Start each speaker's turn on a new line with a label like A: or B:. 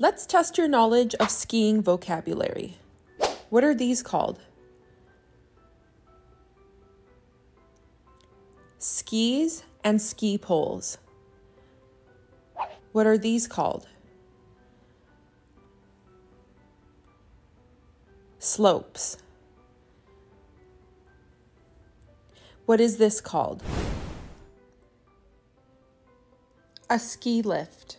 A: Let's test your knowledge of skiing vocabulary. What are these called? Skis and ski poles. What are these called? Slopes. What is this called? A ski lift.